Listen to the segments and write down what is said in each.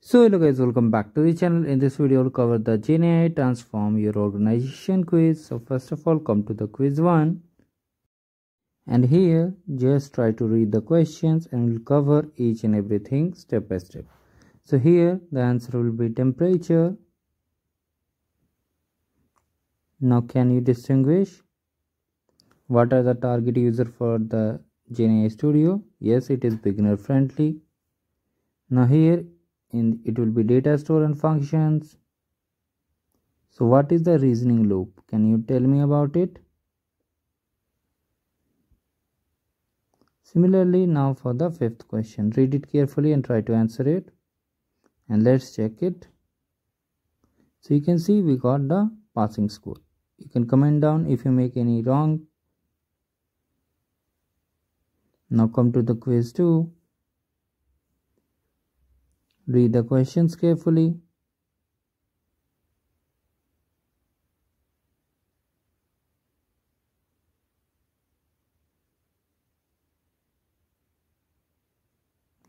So hello guys welcome back to the channel. In this video we'll cover the GenAI transform your organization quiz. So first of all come to the quiz 1 and here just try to read the questions and we'll cover each and everything step by step. So here the answer will be temperature. Now can you distinguish? What are the target user for the GenAI Studio? Yes, it is beginner friendly. Now here in it will be data store and functions. So what is the reasoning loop? Can you tell me about it? Similarly, now for the fifth question, read it carefully and try to answer it. And let's check it. So you can see we got the passing score you can comment down if you make any wrong now come to the quiz 2 read the questions carefully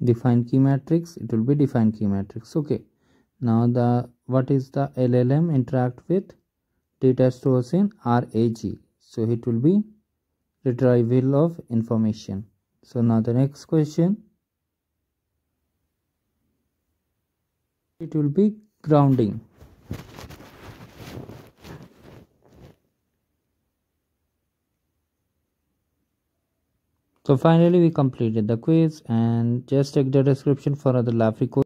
define key matrix it will be define key matrix okay now the what is the llm interact with data stores in RAG. So it will be retrieval of information. So now the next question. It will be grounding. So finally we completed the quiz and just check the description for other lab records.